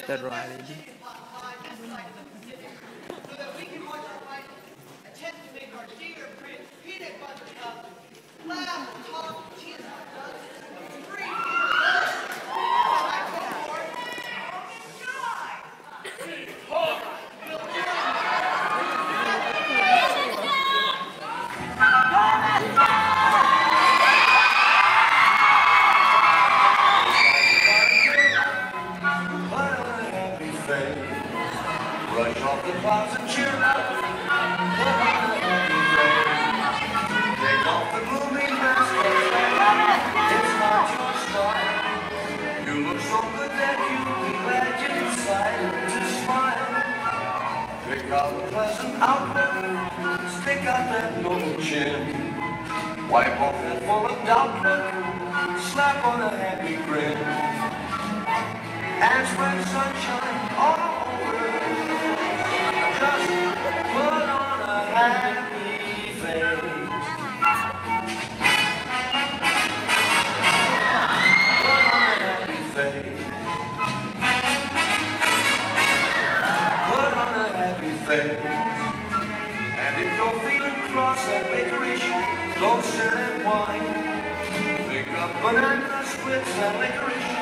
in the on a happy grin and spread sunshine all over. Just put on a happy face. Put on a happy face. Put on a happy face. And if you're feeling cross and don't sit and whine. Pick up banana splits and licorice,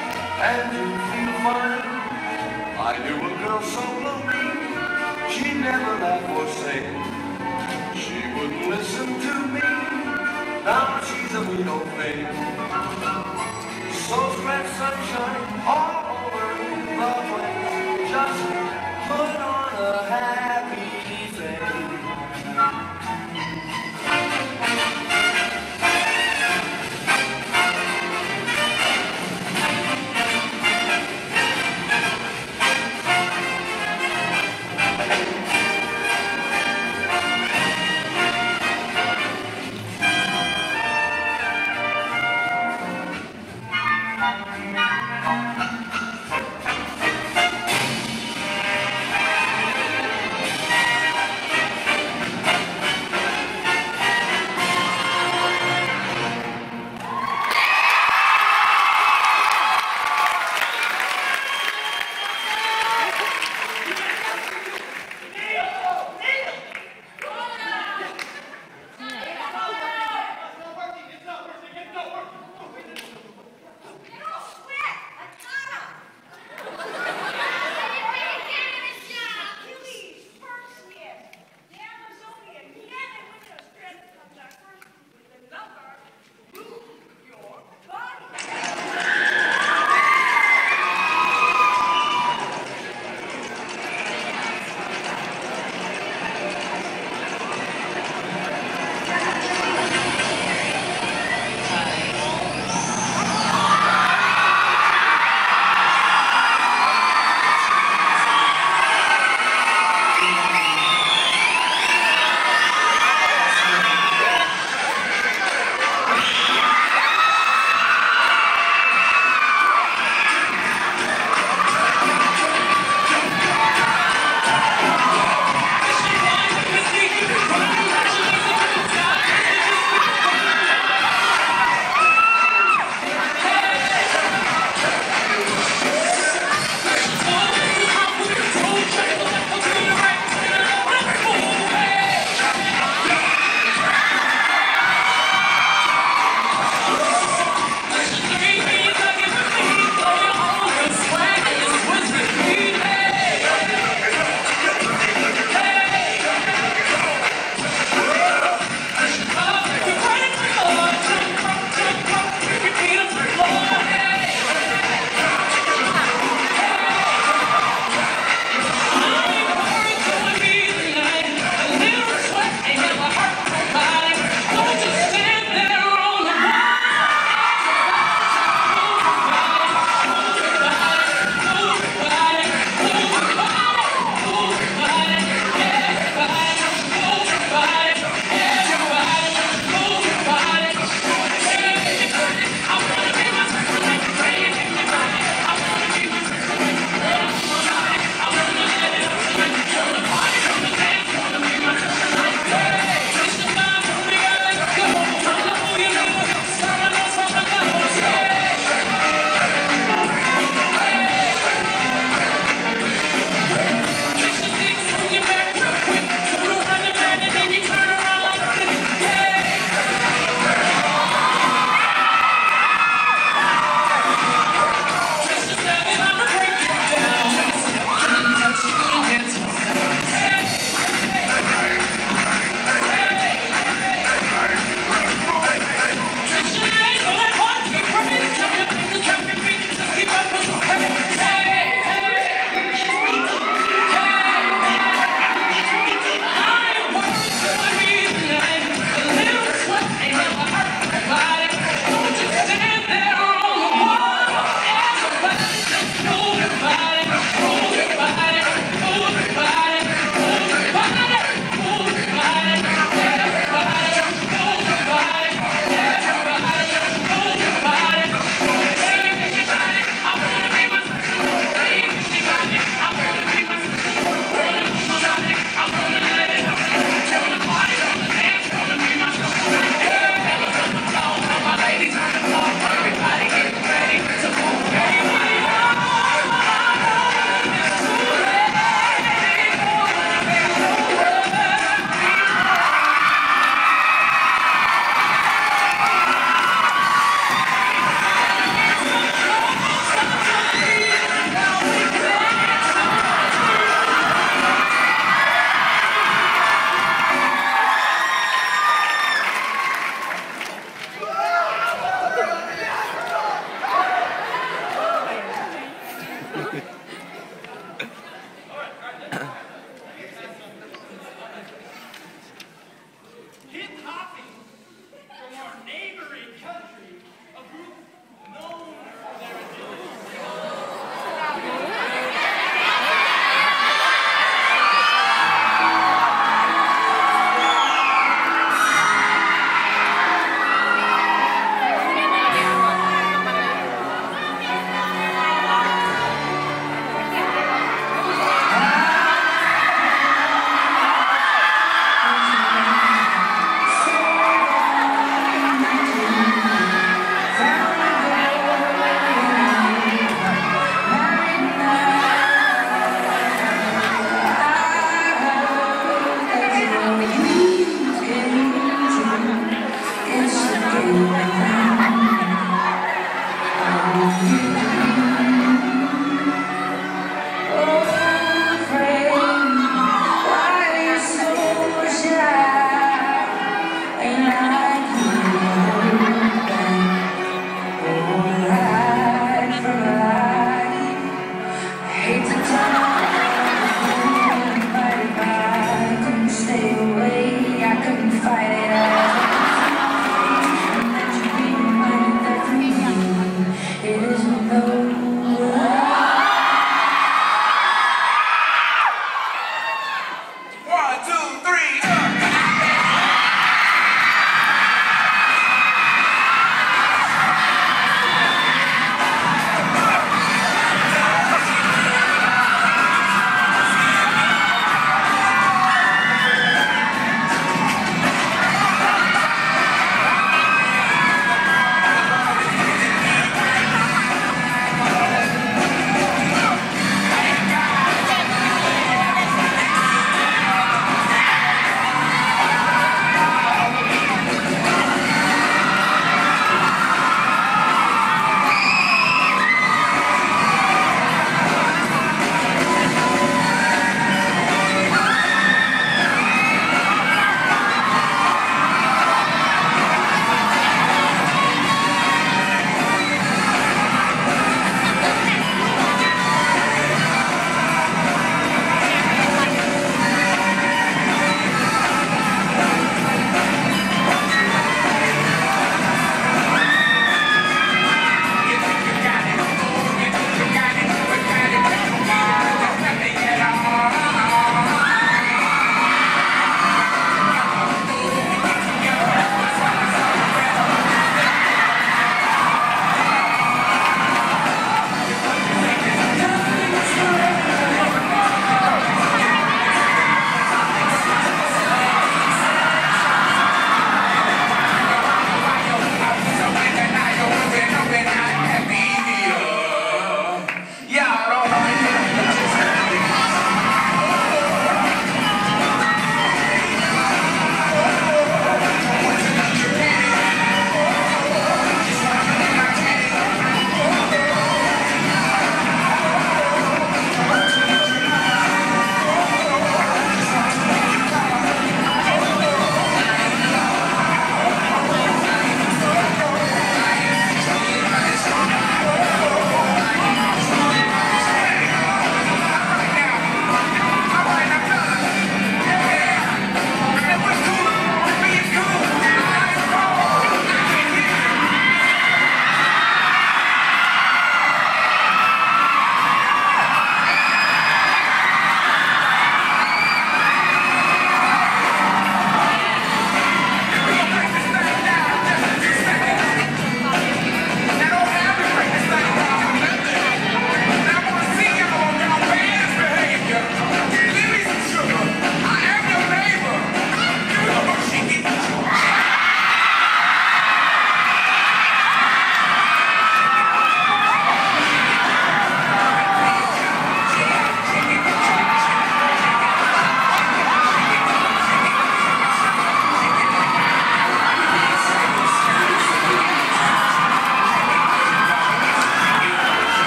and you feel fine. I knew a girl so lonely, she never laughed or sang. She wouldn't listen to me, now she's a mean old thing. So spread sunshine all over the place, just